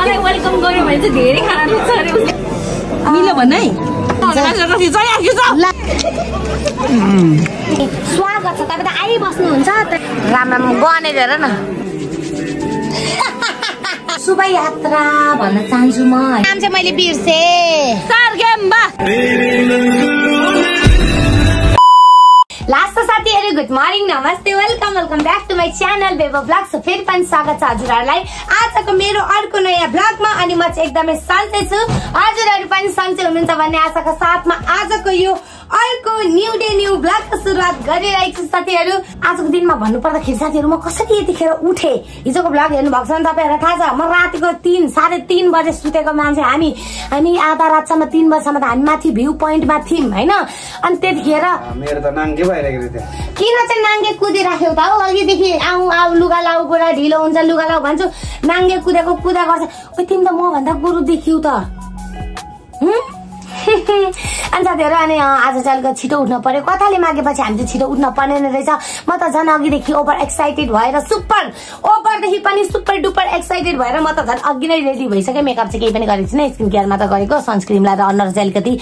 मलाई वेलकम गर्यो भने चाहिँ धेरै खाना दिन्छ अरे उसले मिल्यो भन है स्वागत छ तपाईँ त आइबस्नुहुन्छ राम राम गनेर हेर न शुभ यात्रा भन्न चाहन्छु म नाम चाहिँ मैले बिर्से लास्ट साथीहरू गुड मर्निङ नमस्ते welcome welcome back to my channel Bebo blog so फेरि पनि स्वागत छ हजुरहरूलाई। आजको मेरो अर्को नयाँ ब्लगमा अनि म चाहिँ एकदमै सन्चै छु। हजुरहरू पनि सन्चै हुनुहुन्छ भन्ने आशाका साथमा आजको यो अर्को न्यू डे न्यू ब्लगको सुरुवात गरिरहेको छु साथीहरू। आजको दिनमा भन्नुपर्दाखेरि साथीहरू म कसरी यतिखेर उठे? हिजोको ब्लग हेर्नु भएको छ भने तपाईँहरूलाई थाहा छ म रातिको तिन साढे तिन बजे सुतेको मान्छे हामी। हामी आधा रातसम्म तिन बजीसम्म त हामी माथि भ्यू पोइन्टमा थियौँ होइन? अनि त्यतिखेर किन चाहिँ नाङ्गे कुदिराख्यौ त? हौ अघिदेखि आऊ आऊ लुगा लाउ कुरा ढिलो हुन्छ लुगा लाउ भन्छु। नाङ्गे कुदेको कुदा गर्छ? ओ तिमी त मभन्दा गुरु देखिउ त। हुँ? अनि साथीहरू अनि आज चाहिँ अलिकति छिटो उठ्न पर्यो। कथाले मागेपछि हामी चाहिँ छिटो उठ्न पर्ने रहेछ। म त झन् अघिदेखि ओभर एक्साइटेड भएर सुपर ओभरदेखि पनि सुपर डुपर एक्साइटेड भएर म त झन् अघि नै रेडी भइसकेँ। मेकअप चाहिँ केही पनि गरेको छैन स्किन केयर मात्र गरेको सनस्क्रिन लगाएर अनुहार चाहिँ अलिकति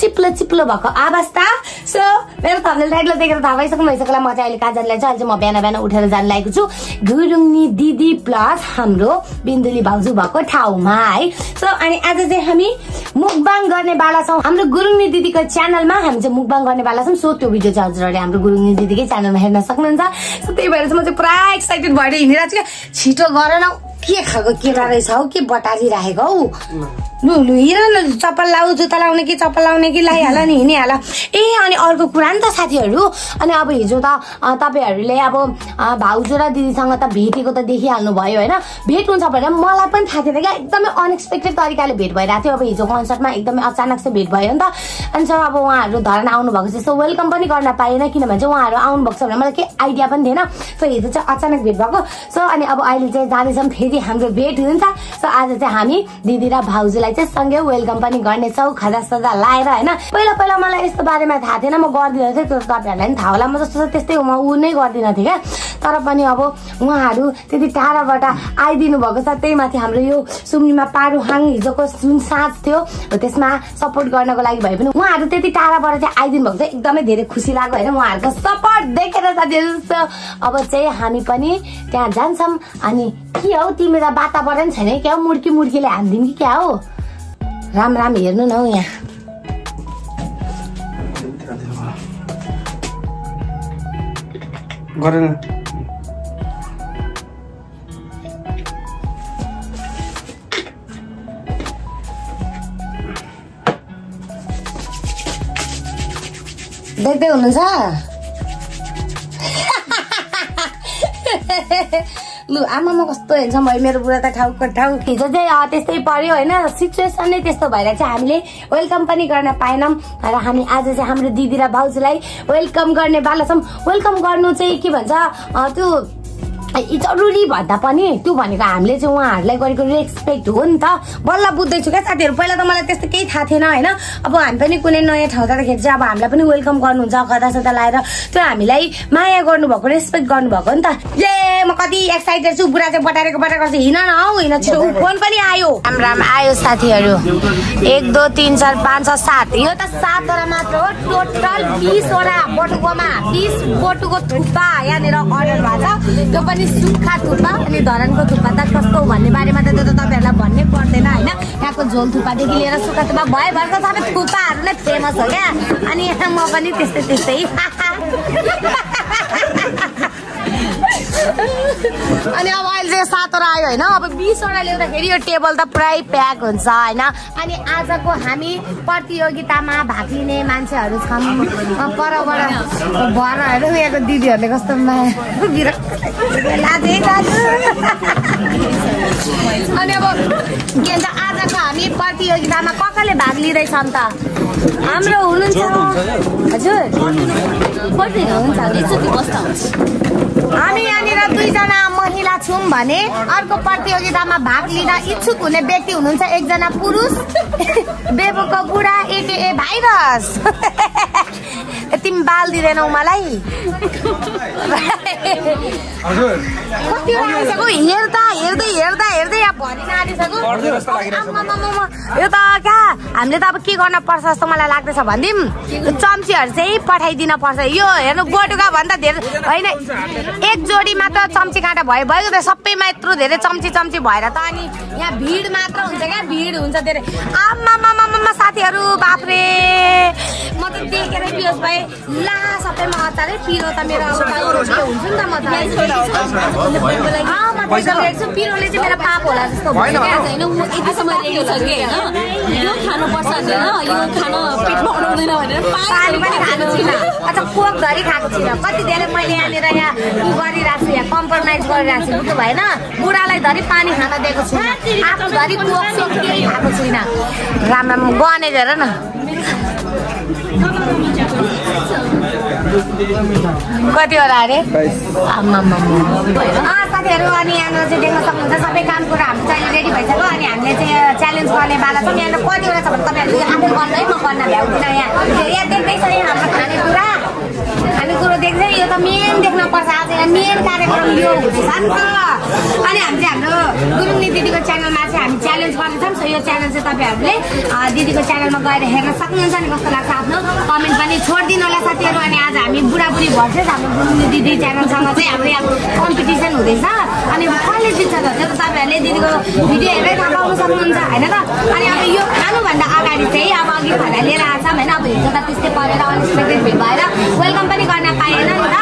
चिप्लो चिप्लो भएको अवस्था सो मेरो थम्नेल टाइटल देखेर थाहा भइसक्नु भइसकेला म चाहिँ अहिले काजललाई चाहिँ अहिले चाहिँ म बिहान बिहान उठेर जान लागेको छु। गुरुङनी दिदी प्लस हाम्रो बिन्दुली भाउजू भएको ठाउँमा है। सो अनि आज चाहिँ हामी मुखबाङ गर्ने बाला छौँ हाम्रो गुरुङनी दिदीको च्यानलमा हामी चाहिँ मुखबाङ गर्ने बाला छौँ। सो त्यो भिडियो चाहिँ हजुरहरूले हाम्रो गुरुङनी दिदीकै च्यानलमा हेर्न सक्नुहुन्छ। त्यही भएर चाहिँ म चाहिँ पुरा एक्साइटेड भएर हिँडिरहेको छु छिटो गर के खालको केटा रहेछ हौ? के बटारी राखेको हौ लु लु हिँड न चप्पल लाउ जुत्ता लाउने कि चप्पल लाउने कि लगाइहाल नि हिँडिहाल। ए अनि अर्को कुरा नि त साथीहरू अनि अब हिजो त तपाईँहरूले अब भाउजू र दिदीसँग त भेटेको त देखिहाल्नु भयो होइन? भेट हुन्छ भनेर मलाई पनि थाहा थिएन क्या एकदमै अनएक्सपेक्टेड तरिकाले भेट भइरहेको थियो। अब हिजो कन्सर्टमा एकदमै अचानक चाहिँ भेट भयो नि त। अनि चाहिँ अब उहाँहरू धरान आउनुभएको छ सो वेलकम पनि गर्न पाएन किनभने चाहिँ उहाँहरू आउनुभएको छ भने मलाई केही आइडिया पनि थिएन। सो हिजो चाहिँ अचानक भेट भएको। सो अनि अब अहिले चाहिँ जाँदैछौँ फेरि हाम्रो भेट हुन्छ सो आज चाहिँ हामी दिदी र भाउजूलाई चाहिँ सँगै वेलकम पनि गर्नेछौँ खजा सजा लाएर होइन? पहिला पहिला मलाई यस्तो बारेमा थाहा थिएन म गर्दिनँ थिएँ तपाईँहरूलाई पनि थाहा होला। म जस्तो छ त्यस्तै म ऊ नै गर्दिनँ थिएँ क्या तर पनि अब उहाँहरू त्यति टाढाबाट आइदिनु भएको छ त्यही माथि हाम्रो यो सुम्निमा पारुहाङ हिजोको जुन साँझ थियो त्यसमा सपोर्ट गर्नको लागि भए पनि उहाँहरू त्यति टाढाबाट चाहिँ आइदिनु भएको चाहिँ एकदमै धेरै खुसी लाग्यो होइन? उहाँहरूको सपोर्ट देखेर साथीहरू अब चाहिँ हामी पनि त्यहाँ जान्छौँ। अनि के हौ तिमी त वातावरण छैन क्या हौ? मुर्की मुर्कीले हानिदिउँ कि क्या हो? राम राम हेर्नु न हौ यहाँ। गरेन। देख्दै हुनुहुन्छ? लु आमामा कस्तो हेर्छ मैले मेरो बुढा त ठाउँको ठाउँ हिजो चाहिँ त्यस्तै पर्यो होइन? सिचुएसन नै त्यस्तो भएर चाहिँ हामीले वेलकम पनि गर्न पाएनौँ। र हामी आज चाहिँ हाम्रो दिदी र भाउजूलाई वेलकम गर्ने बाला छौँ। वेलकम गर्नु चाहिँ के भन्छ त्यो जरुरी भन्दा पनि त्यो भनेको हामीले चाहिँ उहाँहरूलाई गरेको रेस्पेक्ट हो नि त। बल्ल बुझ्दैछु क्या साथीहरू पहिला त मलाई त्यस्तो केही थाहा थिएन होइन? अब हामी पनि कुनै नयाँ ठाउँ जाँदाखेरि चाहिँ अब हामीलाई पनि वेलकम गर्नुहुन्छ कता सता लाएर। त्यो हामीलाई माया गर्नुभएको रेस्पेक्ट गर्नुभएको नि त। म कति एक्साइटेड छु बुढा चाहिँ बटारेको बटारेको चाहिँ हिँड न हौ हिँड छिटो फोन पनि आयो। राम राम आयो साथीहरू। एक दो तिन चार पाँच छ सात। यो त सातवटा मात्र हो टोटल बिसवटा बटुकोमा बिस बटुको थुक्पा यहाँनिर अर्डर भएको छ। त्यो पनि सुक्खा थुक्पा अनि धरानको थुक्पा। त कस्तो भन्ने बारेमा त त्यो त तपाईँहरूलाई भन्नै पर्दैन होइन? यहाँको झोल थुक्पादेखि लिएर सुक्खा थुक्पा भएभरको सबै थुक्पाहरू नै फेमस हो क्या। अनि म पनि त्यस्तै त्यस्तै। अनि अब अहिले चाहिँ सातवटा आयो होइन? अब बिसवटा ल्याउँदाखेरि यो टेबल त पुरै प्याक हुन्छ होइन? अनि आजको हामी प्रतियोगितामा भाग लिने मान्छेहरू छौँ अ, परबाट भरहरू यहाँको दिदीहरूले कस्तो माया अनि अब के भन्छ आजको हामी प्रतियोगितामा कसले भाग लिँदैछन् त हाम्रो हुनुहुन्छ हजुर। हुन्छ। हामी यहाँनिर दुईजना महिला छौँ भने अर्को प्रतियोगितामा भाग लिन इच्छुक हुने व्यक्ति हुनुहुन्छ एकजना पुरुष। बेबुको बुढा एके भाइरस। ए, तिमी बाल दिँदैनौ मलाई कतिवटा आइसक्यो हेर्दा हेर्दै हेर्दा हेर्दै। आम्मामामा, यो त क्या हामीले त अब के गर्न पर्छ जस्तो मलाई लाग्दैछ भनिदिउँ चम्चीहरू चाहिँ पठाइदिन पर्छ यो हेर्नु बटुका भन्दा धेरै होइन एक जोडी मात्र चम्ची काँटा भयो भयो त सबैमा यत्रो धेरै चम्ची चम्ची भएर त अनि यहाँ भिड मात्र हुन्छ क्या भिड हुन्छ धेरै आम्मामामामा साथीहरू बाफ्रे म त देखेर बिहोस भएँ ला सबैमा अचारै पिरो त मेरो अब हुन्छ नि त म त म पिरोले चाहिँ मेरो पाप होला जस्तो क्या होइन ऊ यतिसम्म रेडी छ कि होइन? यो खानुपर्छ होइन? यो खान पेटमा अडाउँदैन भनेर पानी पनि खाएको छुइनँ। अच्छा कोक धरि खाएको छुइनँ। कति धेरै मैले यहाँनिर यहाँ उ गरिरहेको छु यहाँ कम्प्रोमाइज गरिरहेको छु बुझ्नु भएन बुढालाई धरि पानी खान दिएको छु आफू धरि कोक सोक केही खाएको छुइनँ। राम्रो गने हेर न। कतिवटा अरे? आम्मामामा। अँ, साथीहरू अनि यहाँनिर चाहिँ देख्न सक्नुहुन्छ सबै काम कुरा हाम्रो चाहिँ रेडी भइसक्यो अनि हामीले चाहिँ च्यालेन्ज गर्ने बाला छौँ। यहाँनिर कतिवटा छ भने तपाईँहरूले आफै गर्नु है म गर्न भ्याउँदिनँ यहाँ। यहाँ देख्दैछ यहाँ हाम्रो खानेकुरा। खानेकुरो देख्छ यो त मेन देख्न पर्छ। आज यहाँ मेन कार्यक्रम यो हुँदैछ। नि त अनि हामी चाहिँ हाम्रो गुरुङनी दिदीको च्यानलमा हामी च्यालेन्ज गर्नेछौँ सो यो च्यानल चाहिँ तपाईँहरूले दिदीको च्यानलमा गएर हेर्न सक्नुहुन्छ नि कस्तो लाग्छ आफ्नो कमेन्ट पनि छोडिदिनु होला साथीहरू। अनि आज हामी बुढाबुढी भर्सेस हाम्रो दिदी च्यानलसँग चाहिँ हाम्रो यहाँ कम्पिटिसन हुँदैछ। अनि कसले जित्छ त त्यो त तपाईँहरूले दिदीको भिडियो हेरेरै थाहा पाउनु सक्नुहुन्छ होइन त अनि अब यो खानुभन्दा अगाडि चाहिँ अब अघि खाना लिएर आएको छौँ होइन अब हिजो त त्यस्तै परेर अनएक्सपेक्टेड भेट भएर वेलकम पनि गर्न पाएन नि त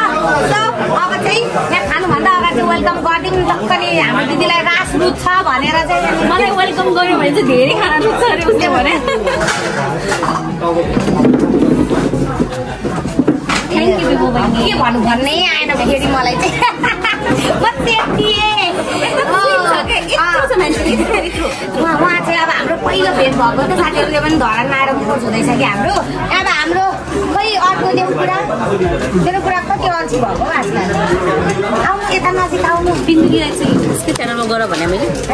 सो अब चाहिँ यहाँ खानुभन्दा अगाडि चाहिँ वेलकम गरिदिउँ टक्क हाम्रो दिदीलाई रास रुच्छ भनेर चाहिँ मलाई वेलकम गर्यो भने चाहिँ धेरै खाना रुच्छ अरे उसले भने थ्याङ्क यू बिबु बहिनी के भन्नु भन्नै आएन फेरि मलाई चाहिँ उहाँ चाहिँ अब हाम्रो पहिलो भेट भएको त साथीहरूले पनि धरानमा आएर कोर्स हुँदैछ कि हाम्रो अब हाम्रो अर्को देऊ कुरा मेरो कुरा कति अल्छी भएको आजकल आउनु यता नजिक आउनु। बिन्दुकीलाई चाहिँ उसको च्यानलमा गर भने मैले। त।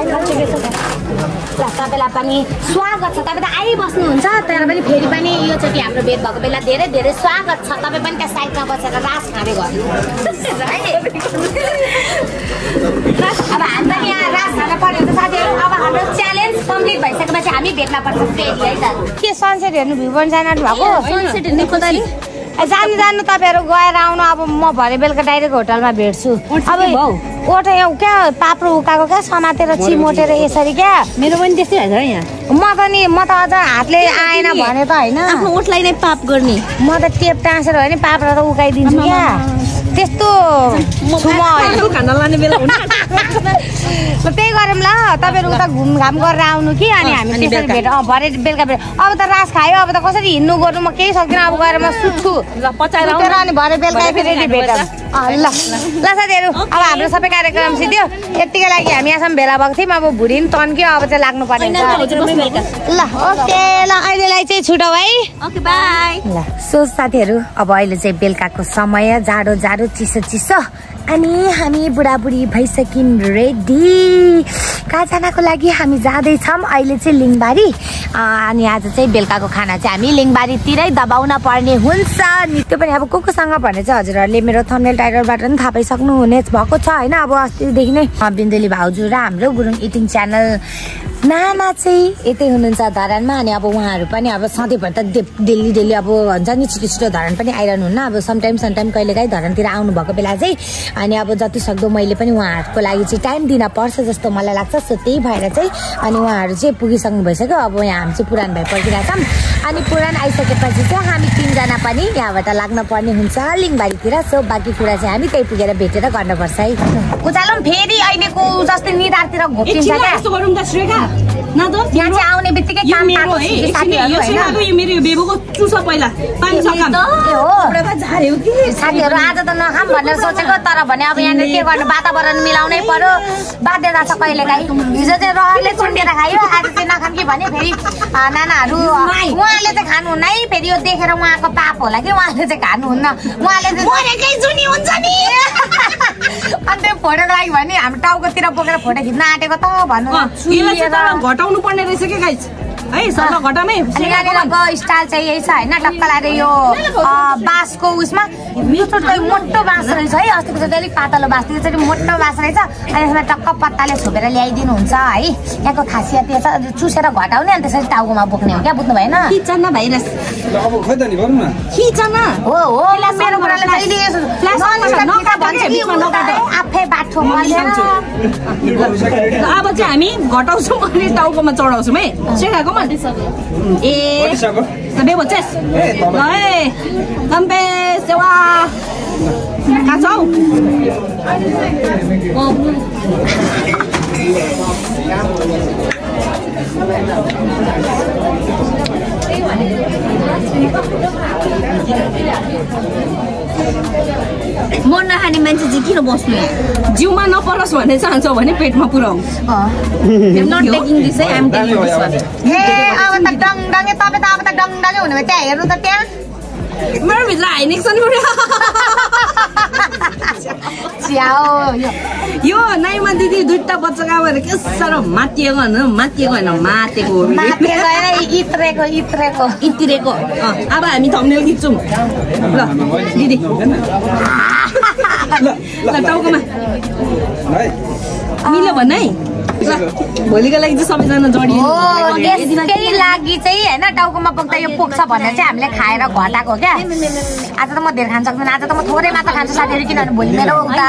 तपाईँलाई पनि स्वागत छ। तपाईँ त आइबस्नुहुन्छ तर पनि फेरि पनि योचोटि हाम्रो भेट भएको बेला धेरै धेरै स्वागत छ। तपाईँ पनि त्यहाँ साइडमा बसेर रास खाँदै गर्नु। अब हामी पनि यहाँ रास खान पर्यो त साथीहरू अब हाम्रो च्यालेन्ज कम्प्लिट भइसकेपछि हामी भेट्न पर्छ फेरि है त। के सनसेट हेर्नु भ्यू पनि जानु भएको? सनसेट हेर्ने जानु जानु तपाईँहरू गएर आउनु। अब म भरे बेलुका डाइरेक्ट होटलमा भेट्छु। अब। ओठ यहाँ क्या पाप्रो उकाएको क्या समातेर चिमोटेर यसरी क्या। मेरो पनि त्यस्तै भएछ यहाँ। म त नि म त अझ हातले आएन भने त होइन। आफ्नो ओठलाई नै पाप गर्ने। म त टेप टाँसेर होइन पाप्रो त उकाइदिन्छु क्या। त्यस्तो छु म त्यही गरौँ ल। तपाईँहरू उता घुमघाम गरेर आउनु कि अनि हामी त्यसरी। भेट अँ भरे बेलुका भेट अब त रास खायो अब त कसरी हिँड्नु गर्नु? म केही सक्दिनँ अब गएर म सुत्छु। पचाएर अनि भरे बेलुका भरे फेरि भेटौँ ल। ल साथीहरू अब हाम्रो सबै कार्यक्रम सिद्धियो। यतिकै लागि हामी यहाँसम्म भेला भएको थियौँ। अब भुँडी पनि तन्क्यो अब चाहिँ लाग्नु पर्ने ल ओके। ल अहिलेलाई चाहिँ छुटौ है। ल। सो साथीहरू अब अहिले चाहिँ बेलुकाको समय जाडो जाडो चिसो चिसो अनि हामी बुढाबुढी भइसक्यौँ रेडी कहाँ जानको लागि हामी जाँदैछौँ? अहिले चाहिँ लिङबारी। अनि आज चाहिँ बेलुकाको खाना चाहिँ हामी लिङबारीतिरै दबाउन पर्ने हुन्छ। अनि त्यो पनि अब को कोसँग भने चाहिँ हजुरहरूले मेरो थम्नेल टाइटलबाट पनि थाहा पाइसक्नु हुने भएको छ होइन? अब अस्तिदेखि नै बिन्दुली भाउजू र हाम्रो गुरुङ इटिङ च्यानल नाना चाहिँ यतै हुनुहुन्छ धरानमा अनि अब उहाँहरू पनि अब सधैँभरि त डेली डेली अब हुन्छ नि छिटो छिटो धरान पनि आइरहनु हुन्न अब समटाइम समटाइम कहिलेकाहीँ धरानतिर आउनुभएको बेला चाहिँ अनि अब जति सक्दो मैले पनि उहाँहरूको लागि चाहिँ टाइम दिन पर्छ जस्तो मलाई लाग्छ। सो त्यही भएर चाहिँ अनि उहाँहरू चाहिँ पुगिसक्नु भइसक्यो। अब यहाँ हामी चाहिँ पुरान भाइ पर्खिरहेछौँ अनि पुरान आइसकेपछि चाहिँ हामी तिनजना पनि यहाँबाट लाग्न पर्ने हुन्छ लिङबारीतिर सो बाँकी कुरा चाहिँ हामी त्यही पुगेर भेटेर गर्नुपर्छ है। उचालो फेरि अहिलेको जस्तै निधारतिर घोप्टिन्छ क्या? यहाँ चाहिँ आउने बित्तिकै काम पाएको साथीहरू यो होइन? श्रेखाको यो मेरो यो बेबोको चुस पहिला पानी सकाम ए हो? झार्यो कि? साथीहरू आज त नखाम भनेर सोचेको तर भने अब यहाँनिर के गर्नु? वातावरण मिलाउनै पर्यो। बाध्यता छ कहिलेकाहीँ हिजो चाहिँ रहरले चुन्डेर खायो आज चाहिँ नखाम कि भने फेरि नानाहरू उहाँले चाहिँ खानुहुन्न है फेरि यो देखेर उहाँको पाप होला कि उहाँले चाहिँ खानुहुन्न। उहाँले चाहिँ अनि त्यो फोटोको लागि भने हाम्रो टाउकोतिर बोकेर फोटो खिच्न आँटेको त भन्नु घटाउनु पर्ने रहेछ क्या गाइस है सल्लाह घटामै स्टाइल चाहिँ यही छ होइन? टक्क लगाएर यो बाँसको चाहिँ मोटो बाँस रहेछ है। अस्तिको चाहिँ अलिक पातलो बाँस थियो चाहिँ मोटो बाँस रहेछ। अनि यसमा टक्क पत्ताले छोपेर ल्याइदिनुहुन्छ है? यहाँको खासियत यो छ चुसेर घटाउने अनि त्यसरी टाउकोमा बोक्ने हो क्या बुझ्नु भएन खिचना भाइरस। खिचना। हो हो। ल मेरो बुढाले जहिले आफै बाठो अब चाहिँ हामी घटाउँछौँ अनि टाउकोमा चढाउँछौँ है। सेकाको मन ए कतिसक्यो त बेबो चेस ए ल तपाईँ है कम्पे सेवा कहाँ छौ मन नखाने मान्छे चाहिँ किन बस्नु। जिउमा नपरोस् भन्ने चाहन्छौ भने पेटमा पुऱ्याउ। नट टेकिङ दिस है आइम टेकिङ दिस वान ए अब त डङडङे तपाईँ त अब त डङडङे हुनुभयो त्यहाँ हेर्नु त त्यहाँ। मेरो भित्र हाइनेको छ नि यो यो नाइमा दिदी दुईटा बच्चा कहाँ भएर के साह्रो मातिएको होइन मातिएको होइन मातेको इत्रेको इत्रेको इतिरेको अँ, अब हामी थम्नेल खिच्छौँ ल दिदी ल टाउकोमा मिल्यो भन है भोलिको लागि चाहिँ सबैजना जडियो। हो त्यसकै लागि चाहिँ होइन टाउकोमा पुग्दा यो पुग्छ भनेर चाहिँ हामीले खाएर घटाएको क्या। आज त म धेर खान सक्दिनँ आज त म थोरै मात्र खान्छु साथीहरू किनभने भोलि मेरो उता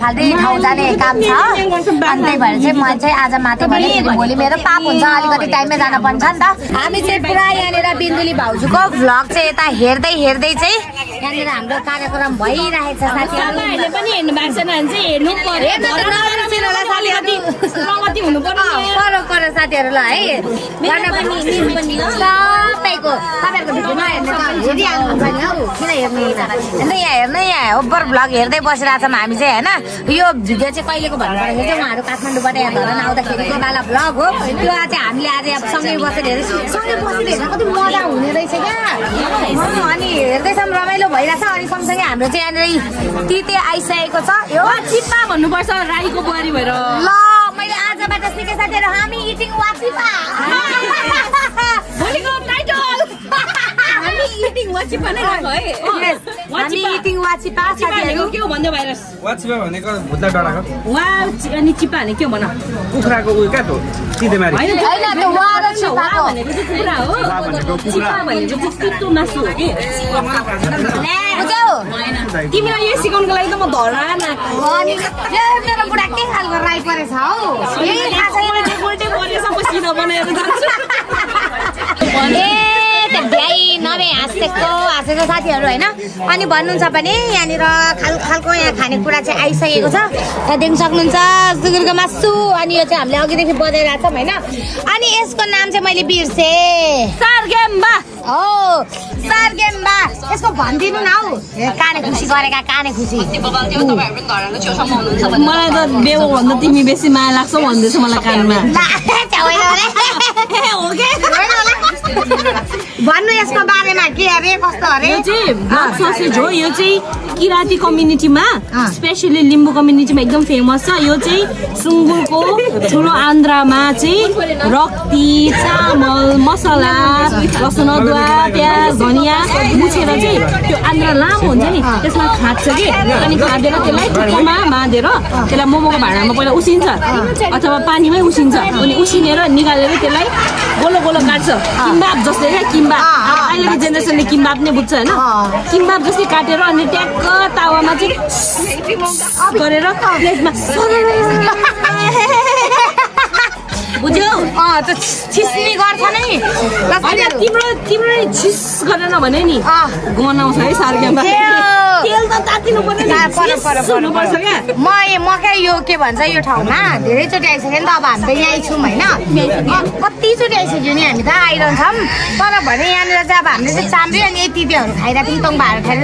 फाल्टै ठाउँ जाने काम छ। अनि त्यही भएर चाहिँ म चाहिँ आज माथि भने फेरि भोलि मेरो पाप हुन्छ अलिकति टाइममै जान पर्छ नि त। हामी चाहिँ पुरा यहाँनिर बिन्दुली भाउजूको भ्लग चाहिँ यता हेर्दै हेर्दै चाहिँ यहाँनिर हाम्रो कार्यक्रम भइरहेको छ साथीहरू पनि हेर्नु भएको छैन भने चाहिँ हेर्नु पर्यो। हेर्नु त नबिर्सिनु होला साथीहरू। प्रगति हुनु पर्यो पर पर साथीहरू ल है गर्न पनि। सबैको तपाईँहरूको भिडियो नहेर्ने त हेरिहाल्नुहुन्छ नि हौ। किन हेर्नु अन्त यहाँ हेर्नु यहाँ ओभर भ्लग हेर्दै बसिरहेको छौँ हामी चाहिँ होइन? यो भिडियो चाहिँ कहिलेको भन्नुपर्दाखेरि चाहिँ उहाँहरू काठमाडौँबाट यहाँ धरन आउँदाखेरिको वाला भ्लग हो। त्यो चाहिँ हामीले आज अब सँगै बसेर सँगै बसेर हेर्दा कति मजा हुने रहेछ क्या। अनि हेर्दैछौँ रमाइलो भइरहेछ। अनि सँगसँगै हाम्रो चाहिँ यहाँनिर तिते आइसकेको छ। यो चिप्पा भन्नुपर्छ राईको बुहारी भएर। ल मैले आजबाट सिकेँ साथीहरू हामी इटिङ वाचिपा भोलिको टाइटल हामी इटिङ वाचिपा नै राख्यो है Yes, हामी इटिङ वाचिपा भनेको साथीहरू। के हो भन्दै भाइरस वाचिपा भनेको भुत्ला डाँडाको वा चि- अनि चिप्पा भने के भन। कुखुराको उयो क्या त तितेमारी होइन होइन, त्यो वा र वा चिप्पाको। भनेको चाहिँ कुखुरा हो। चिप्पा भनेको चाहिँ तितो मासु हो कि? बुझ्यौ? तिमीलाई यो सिकाउनुको लागि त म धरा न। अनि ए, मेरो बुढा के खालको राई परेछ हौ? बनाएर जान्छु। भ्याइ नभए हाँसेको हाँसेको साथीहरू होइन। अनि भन्नुहुन्छ भने यहाँनिर खाल खालको यहाँ खानेकुरा चाहिँ आइसकेको छ। यहाँ देख्न सक्नुहुन्छ सुँगुरको मासु। अनि यो चाहिँ हामीले अघिदेखि बजाइरहेको छौँ होइन। अनि यसको नाम चाहिँ मैले बिर्सेँ। हो सार्गेम्बा यसको भनिदिनु न हौ। काने खुसी गरेका काने खुसी। मलाई त बेबो भन्दा तिमी बेसी माया लाग्छौ भन्दैछ मलाई कानमा। भन्नु यसको बारेमा के अरे कस्तो अरे? यो चाहिँ ससेज हो। यो चाहिँ किराँती कम्युनिटीमा। स्पेसली लिम्बू कम्युनिटीमा एकदम फेमस छ। यो चाहिँ सुँगुरको ठुलो आन्द्रामा चाहिँ रक्ती चामल मसला लसुन अदुवा प्याज धनिया मुछेर चाहिँ त्यो आन्द्रा लामो हुन्छ नि त्यसमा खाँच्छ कि? अनि खाँदेर त्यसलाई ठुक्कोमा बाँधेर त्यसलाई मोमोको भाँडामा पहिला उसिन्छ अथवा पानीमै उसिन्छ। अनि उसिनेर निकालेर त्यसलाई गोलो गोलो काट्छ। किम्बाब जस्तै क्या किम्बाब। अब अहिलेको जेनेरेसनले किम्बाब नै बुझ्छ होइन? किम्बाब जस्तै काटेर अनि ट्याक्क तावामा चाहिँ गरेर प्लेटमा बुझ्यौ अँ छिस्मी गर्छ नै। तिम्रो तिम्रो छिस गरेन भने नि है। तेल त तातिनु। क्या म म क्या यो के भन्छ यो ठाउँमा धेरैचोटि आइसक्यो नि त अब हामी त यहीँ छौँ होइन कतिचोटि आइसक्यो नि हामी त आइरहन्छौँ तर भने यहाँनिर चाहिँ अब हामीले चाहिँ चाम्रे अनि यही तितेहरू खाइरहेको थियौँ तङ भाएर खाएर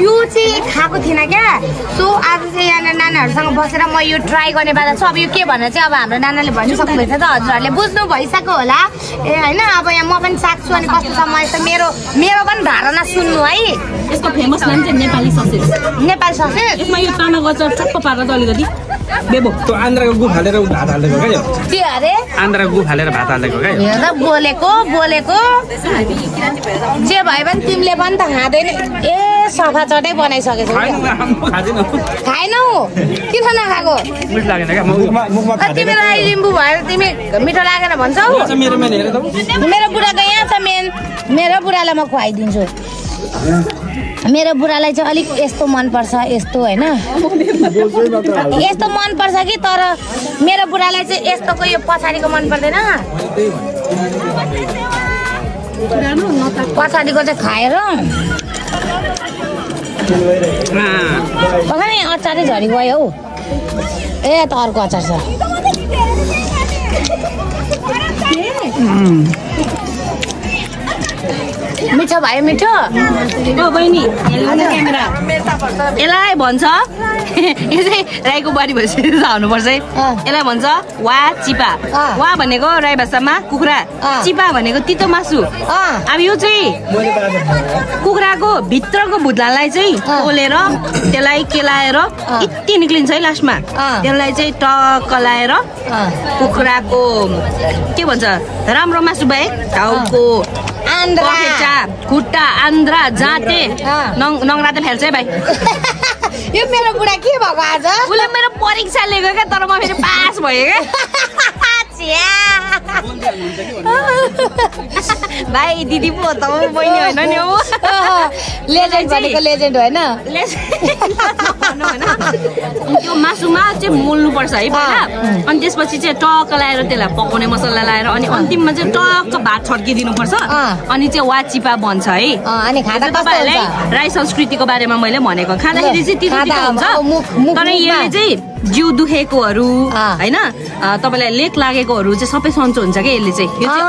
यो चाहिँ खाएको थिएन क्या सो आज चाहिँ यहाँनिर नानाहरूसँग बसेर म यो ट्राई गर्ने बाधा छु अब यो के भनेर चाहिँ अब हाम्रो नानाले भनिसक्नुभएछ त हजुरहरूले बुझ्नु भइसक्यो होला। ए होइन अब यहाँ म पनि चाख्छु अनि कस्तो छ म यस्तो मेरो मेरो पनि धारणा सुन्नु है। यसको फेमस नाम चाहिँ नेपाली ससेज नेपाली ससेज यसमा यो त अलिकति बेबो त्यो आन्द्राको गुफ हालेर भात हालिदिएको क्या यो के अरे आन्द्राको गुफ हालेर भात हालिदिएको क्या हेर त बोलेको बोलेको जे भयो भने तिमीले पनि त खाँदैन ए सफा चटै बनाइसकेछौ खाएन किन नखाएको तिमीलाई लिम्बू भएर तिमी मिठो लागेन भन्छौ मेरो बुढाको यहाँ छ मेन मेरो बुढालाई म खुवाइदिन्छु मेरो बुढालाई चाहिँ अलिक यस्तो मनपर्छ यस्तो होइन? यस्तो मनपर्छ कि तर मेरो बुढालाई चाहिँ यस्तोको यो पछाडिको मन पर्दैन पछाडिको चाहिँ खाएर। नि अचारै झरी गयो हौ? ए त अर्को अचार छ। मिठो भयो मिठो बहिनी यसलाई भन्छ यो चाहिँ राईको बारी भइसकेको छ हुनुपर्छ है। यसलाई भन्छ वा चिपा। वा भनेको राई भाषामा कुखुरा। चिपा भनेको तितो मासु अब यो चाहिँ कुखुराको भित्रको भुत्लालाई चाहिँ अँ। पोलेर त्यसलाई केलाएर यति निक्लिन्छ है लास्टमा। त्यसलाई चाहिँ टक्क लाएर। कुखुराको के भन्छ राम्रो मासु बाहेक टाउको खुट्टा आन्द्रा जाँते। नङ्रा त फ्याल्छ है भाइ। यो मेरो बुढा के भएको आज? उसले मेरो परीक्षा लिएको क्या तर म फेरि पास भयो क्या। भाइ दिदी पो हो त बहिनी होइन नि ऊ लेजेन्ड भनेको लेजेन्ड होइन त्यो मासुमा चाहिँ मोल्नुपर्छ है पहिला अनि त्यसपछि चाहिँ टक्क लाएर त्यसलाई पकाउने मसला लाएर अनि अन्तिममा चाहिँ टक्क भात छड्किदिनुपर्छ अँ। अनि चाहिँ वाचिपा बन्छ है अनि तपाईँहरूलाई राई संस्कृतिको बारेमा मैले भनेको खाँदाखेरि चाहिँ हुन्छ तर यसले। चाहिँ जिउ दुखेकोहरू। होइन? तपाईँलाई लेक लागेकोहरू चाहिँ सबै सन्चो हुन्छ क्या यसले चाहिँ। यो चाहिँ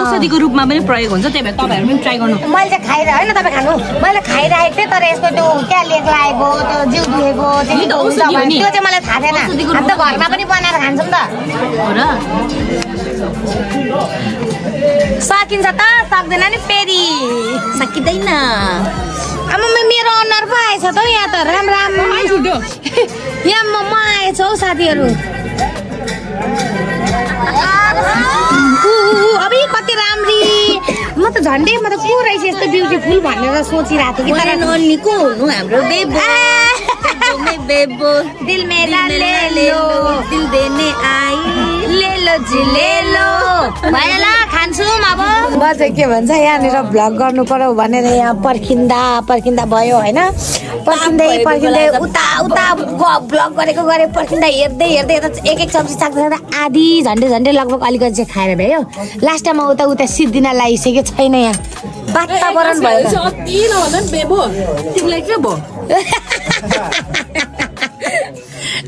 औषधिको रूपमा पनि प्रयोग हुन्छ त्यही भएर तपाईँहरू पनि ट्राई गर्नु। मैले चाहिँ खाइरह होइन तपाईँ खानु? मैले खाइरहेको थिएँ तर यसको त्यो क्या लेख लागेको त्यो जिउ दुखेको त्यो चाहिँ मलाई थाहा थिएन। हामी त घरमा पनि बनाएर खान्छौँ त। सकिन्छ त सक्दैन नि फेरि। सकिँदैन। आमा मेरो अनुहार पो आएछ त हौ यहाँ त राम राम। यहाँ म म आएछ हौ साथीहरू। अबे कति राम्री। म त झन्डै म त को रहेछ यस्तो ब्युटिफुल भनेर सोचिरहेको थिएँ कि तर को हुनु हाम्रो बेबो? बेबो। दिल मेरा ले लो। दिल देने आई। खान्छु अब। म चाहिँ के भन्छ यहाँनिर भ्लग गर्नु पर्यो भनेर यहाँ पर्खिँदा पर्खिँदा भयो होइन? पर्खिँदै पर्खिँदै उता उता भ्लग गरेको गरे पर्खिँदा हेर्दै हेर्दै यता एक एक सब्जी चाख्दा चाख्दा आधी झन्डै झन्डै लगभग अलिकति चाहिँ खाएर भयो। लास्ट टाइममा उता उता सिद्धिन लगाइसकेको छैन यहाँ। वातावरण भयो?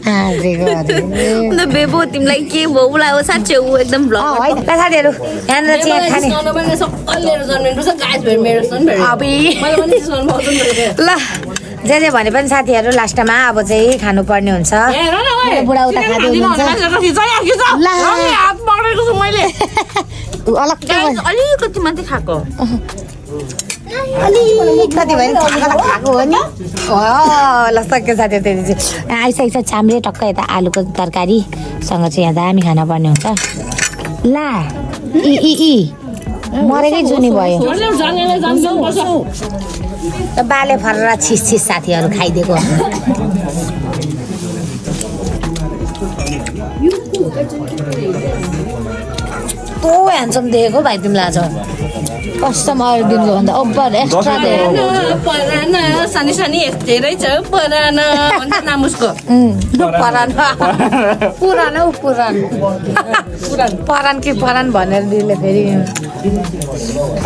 अन्त बेबो तिमीलाई के भयो उसलाई हो साँच्चै ऊ एकदम भ्लग होइन साथीहरू यहाँनिर चाहिँ खाने अबी ल जे जे भने पनि साथीहरू लास्टमा अब चाहिँ खानुपर्ने हुन्छ मेरो बुढा उता खाँदै हुनुहुन्छ। अलिकति मात्रै खाएको अलिकति भयो? नि, खाएको त खाएको हो नि? हो ल सक्यो साथीहरू त्यति चाहिँ आइसकेको छ छाम्रे टक्क यता आलुको तरकारीसँग चाहिँ यहाँ दामी खान पर्ने हुन्छ। ला इ इ मरेकै जुनी भयो। बाले फरेर छिस छिस साथीहरू खाइदिएको। कस्तो ह्यान्डसम देखेको भाइ तिमीलाई आज। कस्टम अरू दिनको भन्दा ओभर एक्स्ट्रा पराना सानी सानी धेरै छ पराना भन्छ नाम उसको। परान। पुरान हौ पुरान। परान कि परान भनेर दिदीले फेरि।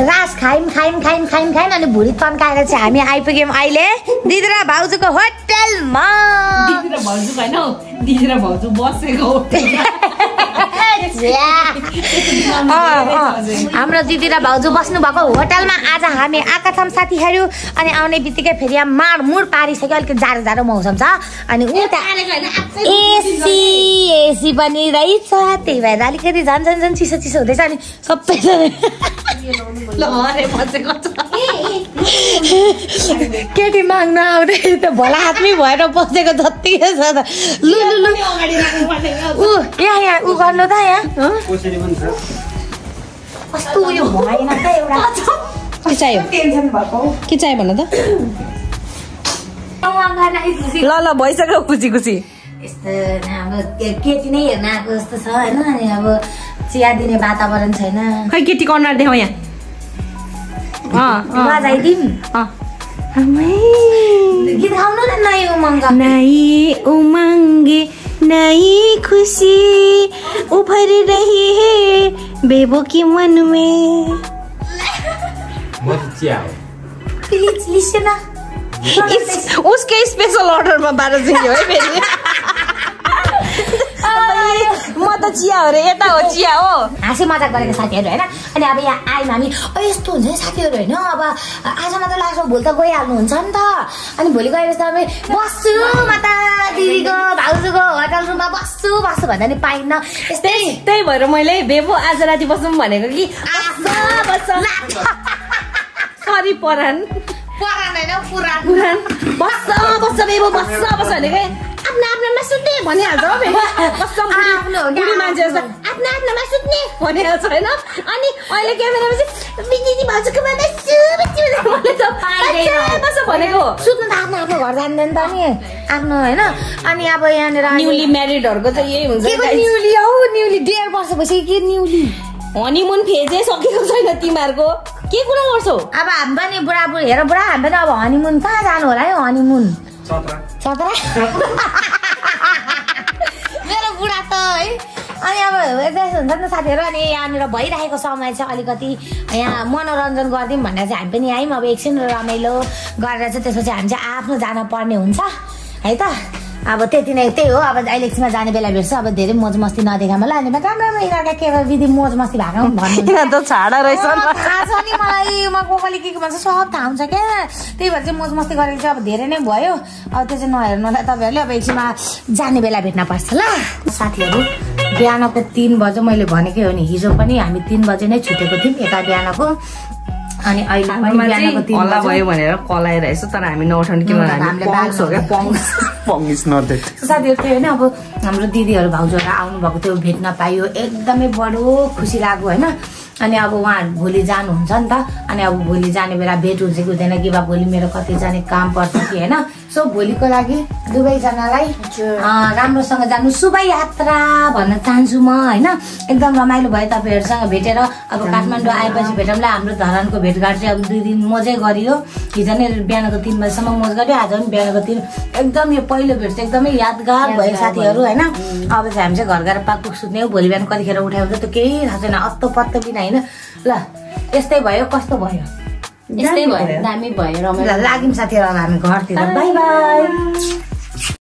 रास खायौँ खायौँ खायौँ खायौँ खायौँ अनि भुँडी तन्काएर चाहिँ हामी आइपुग्यौँ अहिले दिदी र भाउजूको होटलमा। दिदी र भाउजू होइन दिदी र भाउजू बसेको छ्या। हाम्रो दिदी र भाउजू बस्नु भएको होटलमा आज हामी आएका छौँ साथीहरू अनि आउने बित्तिकै फेरि यहाँ माडमुड पारिसक्यो अलिकति जाडो जाडो मौसम छ। अनि उता एसी एसी पनि रहेछ त्यही भएर अलिकति झन् झन् झन् चिसो चिसो हुँदैछ अनि सबैजना केटी माग्न आउँदै त भोला आदमी भएर बसेको जत्तिकै छ त। लु लु लु। ऊ यहाँ यहाँ ऊ गर्नु त यहाँ हँ? कस्तो उयो के चाहियो? के चाहियो भन त? ल ल भइसक्यो खुसी खुसी। यस्तो के- केटी नै हेर्न आएको जस्तो छ होइन? अनि अब चिया दिने वातावरण छैन। खै केटी अनुहार देखाउ यहाँ। नयाँ उमङ्ग नई उमंगे नई खुशी उभर रही है बेबो के मन में प्लिज लिसन इस- उसकै स्पेसल अर्डरमा बाह्र सिङ्गी है फेरि म त चिया हो रे यता हो चिया हो। हाँसी मजाक गरेको साथीहरू होइन? अनि अब यहाँ आयौँ हामी "ओ, यस्तो हुन्छ है साथीहरू होइन? अब आज मात्र लाग्छ भोलि त गइहाल्नुहुन्छ नि त। अनि भोलि गएपछि त हामी बस्छु म त दिदीको भाउजूको होटल रुममा बस्छु बस्छु भन्दा नि पाइन्न। यस्तै। त्यही भएर मैले बेबो आज राति बसौँ भनेको कि सरी परान। पुराण होइन पुराण पुरान। बस्छ बस्छ बेबो बस्छ बस्छ भनेको आफ्नोमा सुत्ने भनिहाल्छ हो बुढी- मान्छे जस्तो। आफ्नो आफ्नोमा सुत्ने भनिहाल्छ होइन? अनि अहिले क्यामेरामा चाहिँ भनेको। सुत्नु त आफ्नो आफ्नो घर जान्दैन त नि आफ्नो होइन? अनि अब यहाँनिर न्युली म्यारिडहरूको चाहिँ यही हुन्छ न्युली हौ? न्युली डेढ वर्ष भइसक्यो के न्युली? हनीमुन फेजै सकेको छैन तिमीहरूको। के कुरा गर्छौ? अब हामी पनि बुढाबुढी हेर बुढा हामी पनि अब हनीमुन कहाँ जानु होला है हनीमुन? मेरो बुढा त है अनि अब यस्तो हुन्छ नि त साथीहरू अनि यहाँनिर भइरहेको समय चाहिँ अलिकति यहाँ मनोरञ्जन गरिदिउँ भनेर चाहिँ हामी पनि आयौँ। अब एकछिन रमाइलो गरेर चाहिँ त्यसपछि हामी चाहिँ आफ्नो जान पर्ने हुन्छ है त? अब त्यति नै त्यही हो। अब अहिले एकछिनमा जाने बेला भेट्छ अब धेरै मोज मस्ती नदेखामा ल अनि राम्रो राम्रो यिनीहरूका के विधि मोज मस्ती भएको भन्नु। छाडा रहेछ थाहा छ नि मलाई। म के के भन्छ सब थाहा हुन्छ क्या। त्यही भएर चाहिँ मोज मस्ती गरेको चाहिँ अब धेरै नै भयो। अब त्यो चाहिँ नहेर्नुलाई तपाईँहरूले अब एकछिनमा जाने बेला भेट्न पर्छ ल। साथीहरू बिहानको तिन बजे मैले भनेकै हो नि हिजो पनि हामी तिन बजे नै छुटेको थियौँ यता बिहानको अनि अहिले हल्ला भयो भनेर कलाइरहेछ तर हामी नउठाउने हामीले पङ्स हो क्या। पङ्स. साथीहरू थियो होइन अब हाम्रो दिदीहरू भाउजूहरू आउनुभएको थियो भेट्न पाइयो एकदमै बडो खुसी लाग्यो होइन। अनि अब उहाँहरू भोलि जानुहुन्छ नि त। अनि अब भोलि जाने बेला भेट हुन्छ कि हुँदैन कि बा भोलि मेरो कति जाने काम पर्छ कि होइन। सो भोलिको लागि दुवैजनालाई राम्रोसँग जानु शुभ यात्रा भन्न चाहन्छु म होइन। एकदम रमाइलो भयो तपाईँहरूसँग भेटेर। अब काठमाडौँ आएपछि भेटौँला। हाम्रो धरानको भेटघाट चाहिँ अब दुई दिन मजै गरियो। हिजो नै बिहानको तिन बजीसम्म मोज गऱ्यो आज पनि बिहानको तिन एकदम यो पहिलो भेट चाहिँ एकदमै यादगार भयो साथीहरू होइन। अब चाहिँ हामी चाहिँ घर गएर पाकपुक सुत्ने हो। भोलि बिहान कतिखेर उठायो भने त्यो केही थाहा छैन। अत्तो पत्तो बिना होइन। ल यस्तै भयो कस्तो भयो? यस्तै भयो दामी भयो रमाइलो। लाग्यौँ साथीहरू अब हामी घरतिर। By by